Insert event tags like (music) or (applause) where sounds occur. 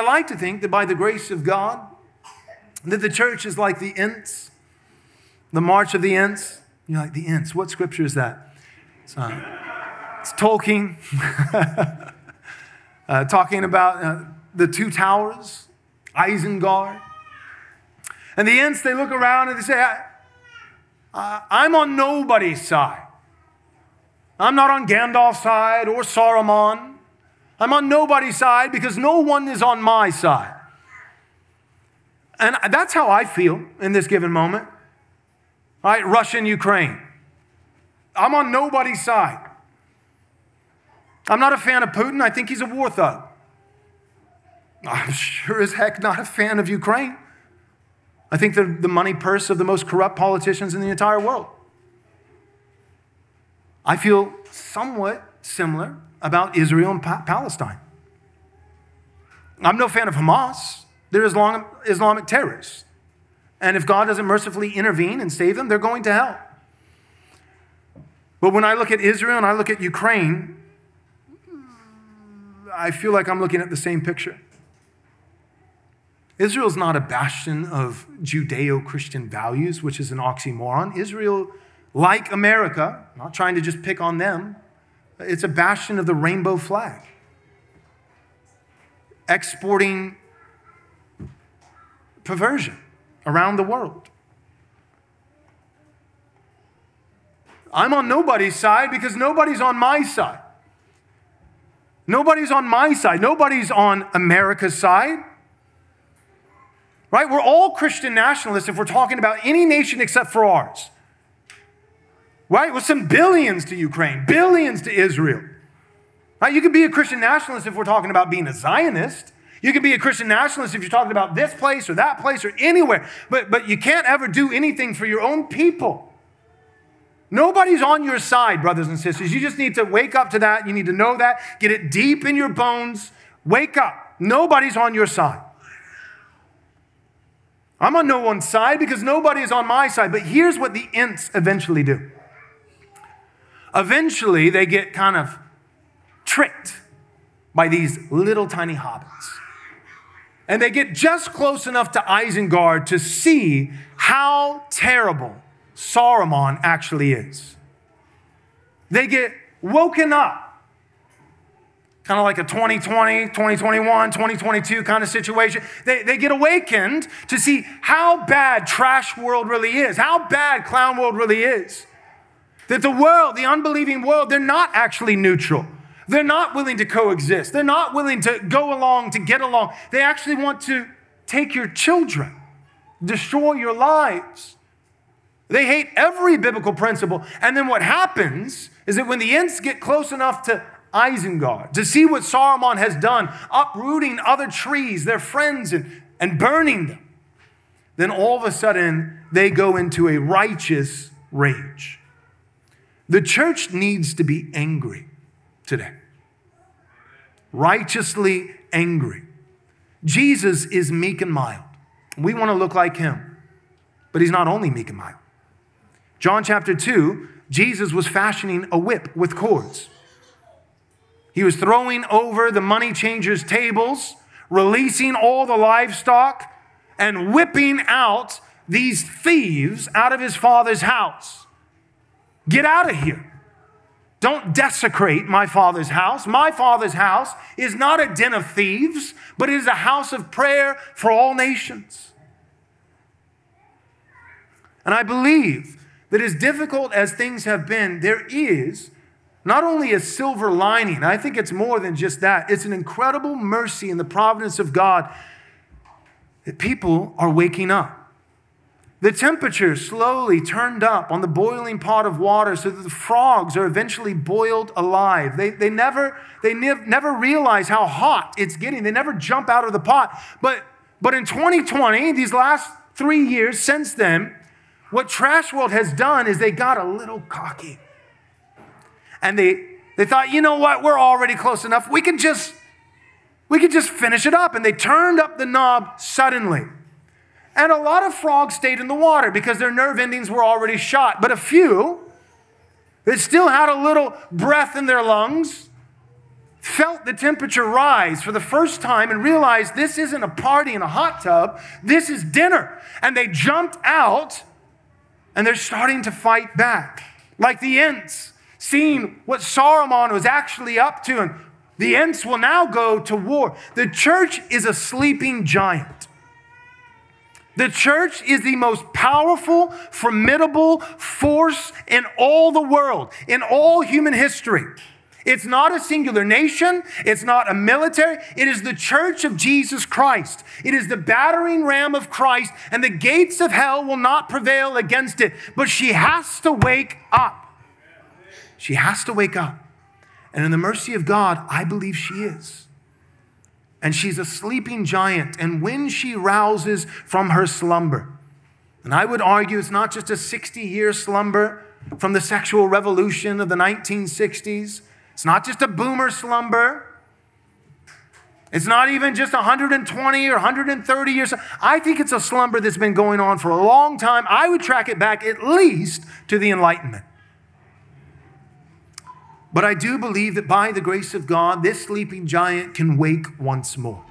I like to think that by the grace of God, that the church is like the Ents, the march of the Ents. You're like, the Ents, what scripture is that? It's, uh, it's Tolkien (laughs) uh, talking about uh, the two towers, Isengard. And the Ents, they look around and they say, I'm on nobody's side. I'm not on Gandalf's side or Saruman. I'm on nobody's side because no one is on my side. And that's how I feel in this given moment. All right, Russia and Ukraine. I'm on nobody's side. I'm not a fan of Putin. I think he's a war thug. I'm (laughs) sure as heck not a fan of Ukraine. I think they're the money purse of the most corrupt politicians in the entire world. I feel somewhat similar about Israel and pa- Palestine. I'm no fan of Hamas. They're Islam- Islamic terrorists. And if God doesn't mercifully intervene and save them, they're going to hell. But when I look at Israel and I look at Ukraine, I feel like I'm looking at the same picture. Israel is not a bastion of Judeo Christian values, which is an oxymoron. Israel, like America, not trying to just pick on them, it's a bastion of the rainbow flag, exporting perversion around the world. I'm on nobody's side because nobody's on my side. Nobody's on my side. Nobody's on America's side. Right? We're all Christian nationalists if we're talking about any nation except for ours. Right? With some billions to Ukraine, billions to Israel. Right? You could be a Christian nationalist if we're talking about being a Zionist. You can be a Christian nationalist if you're talking about this place or that place or anywhere, but, but you can't ever do anything for your own people. Nobody's on your side, brothers and sisters. You just need to wake up to that. You need to know that. Get it deep in your bones. Wake up. Nobody's on your side. I'm on no one's side because nobody is on my side. But here's what the Ents eventually do eventually, they get kind of tricked by these little tiny hobbits. And they get just close enough to Isengard to see how terrible Saruman actually is. They get woken up, kind of like a 2020, 2021, 2022 kind of situation. They, they get awakened to see how bad trash world really is, how bad clown world really is. That the world, the unbelieving world, they're not actually neutral. They're not willing to coexist. They're not willing to go along, to get along. They actually want to take your children, destroy your lives. They hate every biblical principle. And then what happens is that when the Ents get close enough to Isengard to see what Saruman has done, uprooting other trees, their friends, and, and burning them, then all of a sudden they go into a righteous rage. The church needs to be angry today righteously angry. Jesus is meek and mild. We want to look like him, but he's not only meek and mild. John chapter 2, Jesus was fashioning a whip with cords. He was throwing over the money changers' tables, releasing all the livestock, and whipping out these thieves out of his father's house. Get out of here. Don't desecrate my father's house. My father's house is not a den of thieves, but it is a house of prayer for all nations. And I believe that as difficult as things have been, there is not only a silver lining, I think it's more than just that, it's an incredible mercy in the providence of God that people are waking up. The temperature slowly turned up on the boiling pot of water so that the frogs are eventually boiled alive. They, they, never, they nev- never realize how hot it's getting. They never jump out of the pot. But, but in 2020, these last three years since then, what Trash World has done is they got a little cocky. And they, they thought, you know what, we're already close enough. We can just, we can just finish it up. And they turned up the knob suddenly. And a lot of frogs stayed in the water because their nerve endings were already shot. But a few that still had a little breath in their lungs, felt the temperature rise for the first time and realized this isn't a party in a hot tub, this is dinner. And they jumped out and they're starting to fight back. Like the Ents, seeing what Saruman was actually up to, and the Ents will now go to war. The church is a sleeping giant. The church is the most powerful, formidable force in all the world, in all human history. It's not a singular nation. It's not a military. It is the church of Jesus Christ. It is the battering ram of Christ, and the gates of hell will not prevail against it. But she has to wake up. She has to wake up. And in the mercy of God, I believe she is. And she's a sleeping giant. And when she rouses from her slumber, and I would argue it's not just a 60 year slumber from the sexual revolution of the 1960s. It's not just a boomer slumber. It's not even just 120 or 130 years. I think it's a slumber that's been going on for a long time. I would track it back at least to the Enlightenment. But I do believe that by the grace of God, this sleeping giant can wake once more.